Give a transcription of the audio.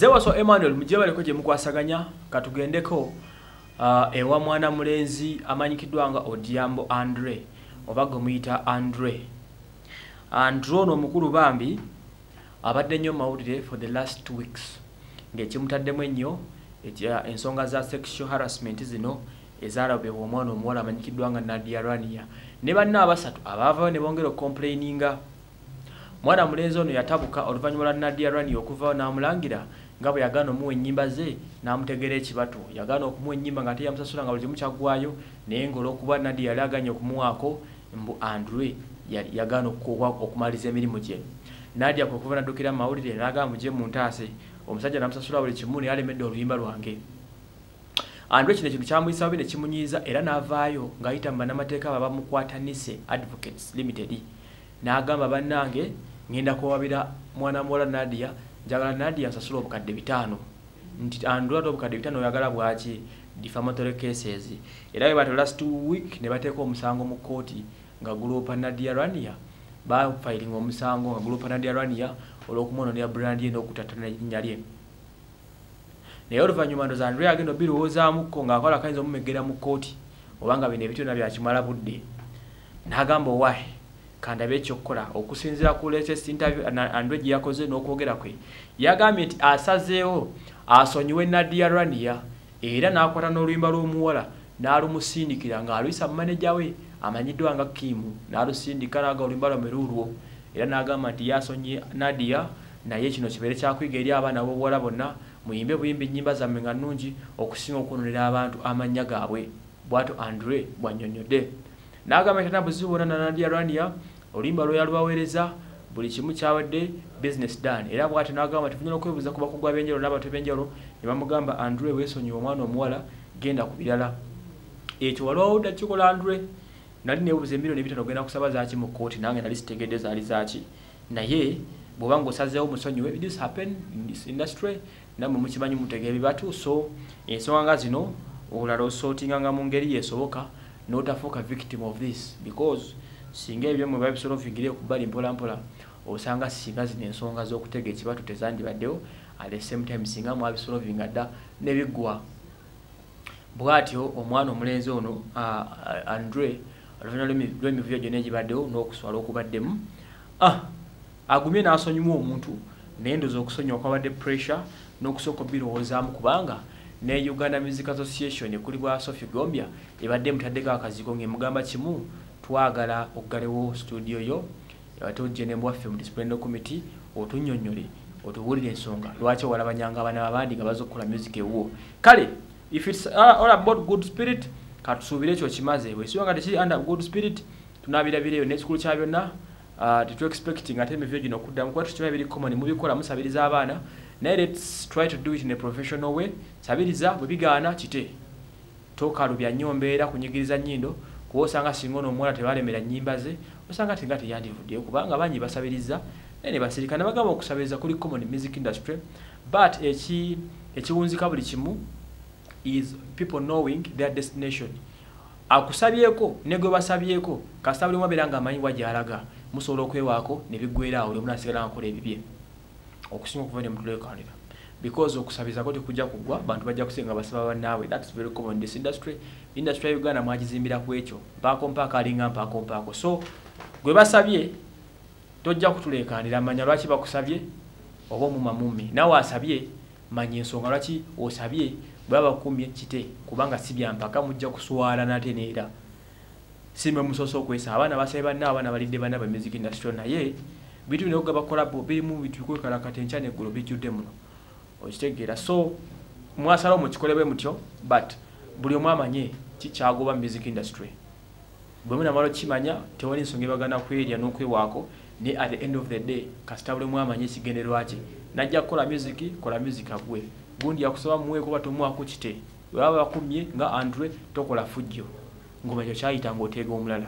nze waso emmanuel mujje baliko gye mukwasaganya katugendeko uh, ewa mwana mulenzi amanyikiddwa nga odiambo andre oba gwe muyita andre. Andre ono omukulu bambi abadde nnyo mawulire for the last two weeks ng'ekimutaddemu ennyo ensonga za sexual harassment zino ezalabibwa omwana omuwala amanyikiddwa nga nadia rania. Ne banna abasatu abaavayo ne bongera okomplaininga mwana mulenzi ono yatabuka oluvannyuma lwa nadia rania okuvayo n'amulangira nga bwe yagaana omuwa ennyimba ze n'amutegeera ekibatu yagaana okumuwa ennyimba nga teyamusasula nga buli kimu kyaggwayo naye ng'olwokuba nadia yali aganye okumuwaako mbu andre yagaana okumaliriza emirimu gye. Nadia kwe kuva naddukira mu mawulire n'agamba mugye mu ntaase omusajja namusasula buli kimu naye alemedde oluyimba lwange. Andre kino ekintu kyamuyisa bubi ne kimunyiiza era n'avaayo ng'ayita mu bannamateeka abo abamukwatanise advocates limited. N'agamba bannange ngenda kuwabira mwana muwala nadia njagala nadia nsasula obukadde bitaano. Nti andre ate obukadde bitaano oyagala bwaki? Defamatory cases. Era bwe bati last week ne bateeka omusango mu kooti nga gurupa nadia rania. Bafailinga omusango nga gurupa nadia rania olw'okumwononera brand ye n'okutattana erinnya lye. Naye oluvannyuma ndoza andre agenda obirowoozaamuko ng'akola kayinza omumegera mu kooti obanga bino ebityona byakimala budde. N'agamba owaye kandabe ekyokukola okusinziira ku latest interview andre gye yakoze n'okwogera kwe yagambye nti asazeewo asonyiwe nadia rania era n'akwata n'oluyimba lw'omuwala n'alumusindikira ng'aluyisa mu maneja we amanyiddwa nga kimu n'alusindika n'aga oluyimba lwamwe luulwo era n'agamba nti yasonye nadia naye kino kibeere kyakwiga eri abaana b'obuwala bonna muyimbe buyimba ennyimba zammwe nga nnungi okusinga okwononera abantu amannya gaabwe. Bw'ato andre bw'annyonnyodde n'agamba nti buzibu bwonna na nadia rania oluyimba lwe yalubaweereza buli kimu kyawadde business done. Era bw'ati n'agamba nti tunyala okwebuuza ku bakugu ab'enjawulo n'abantu b'enjawulo ne bamugamba andre weesonyiwa omwana omuwala genda ku birala. Ekyo waliwo dda kikola andre nali neebuuza emiliyoni ebitano ogenda kusaba zaaki mu kooti nange nali sitegedde zaali zaaki naye bw'oba ng'osazeewo musonyiwe this happen in this industry nammwe mukimanyi mutegeera bibatu so ensonga nga zino olala osootinganga mu ngeri yeesoboka n'otafuuka victim of this because singa ebyo mwe babisolvingire ku bbali mpola mpola osanga singa zino ensonga z'okutega ekibatu tezandibaddewo at the same time singa mwabisolvinga dda nebiggwa bw'atyo omwana omulenzi ono andre oluvannyuma lw'emi- lw'emivuyo gyonna egibaddewo n'okuswala okubaddemu ah, agumye n'asonyiwa omuntu naye ndoza okusonyiwa kwabadde pressure n'okusooka obirowoozaamu kubanga ne uganda music association kuli bwa sophie gombia ebadde emutaddeko akaziiko ng'emugamba kimu twagala oggalewo studio yo ate ojje nembwaffe mu disciplinary committee otunnyonnyole otubuulire ensonga. Lwaki owalabanyanga abaana babandi nga baza okukola music ewuwo? Kale if its uh, all about good spirit katusuubire ekyo kimaze. Bwesiba nga tekiri under good spirit tunaabirabireyo n'ekikulu kya byonna uh, tetu expecting ate emivyo gino okuddamu. Kuba tukimanyi biri common mubikola musabiriza abaana naye lets try to do it in a professional way. Sabiriza bwe bigaana kite. Tokalubya nnyo mbeera kunyigiriza nnyindo kuba osanga singa ono omuwala tebalemera nnyimba ze osanga tinga teyandivuddeyo kubanga bangi basabiriza. Naye ne basirika ne bagamba okusabiriza kuli common music industry but eki ekiwunzika buli kimu is people knowing their destination. Akusabyeko ne gwe basabyeko kasita buli omu abeera nga amanyi wa gy'alaga musobola okwewaako ne biggwera awo lyomu nasigala ngakola ebibye okusinga okuva ne mutulekanira because okusabizako tekujja kugwa bantu bajja kusinga basaba bannaabwe. Thats very common this industry. Industry ya uganda mwagizimbira ku ekyo. Mpaako mpaako alinga mpaako mpaako. So gwe basabye tojja kutulekanira manya lwaki bakusabye? Oba omuma mummi. Nawe asabye manya ensonga. Lwaki osabye? Bwe babakumye kite kubanga si byampaka mujja kuswala nate neera simwe musoose okwesa. Abaana basabye banna abaana balidde banna ba music industry naye bitu bino okugaba kolabo birimu bitukwekalakata enkya neggulu bijjudde muno. Okitegeera so mwasalawo mukikole bwe mutyo but buli omu amanye kikyagoba music industry. Bwe munamala okimanya tewali nsonga ebagana kwerya n'okwewaako ne at the end of the day kasita buli omu amanye ekigendererwa kye najja kukola music kola music agwe. Gundi yakusaba muweeko oba tomuwaako kite? Bwe baba bakumye nga andre tokola fujjo. Ngoma ekyo kyayita ng'oteega omulala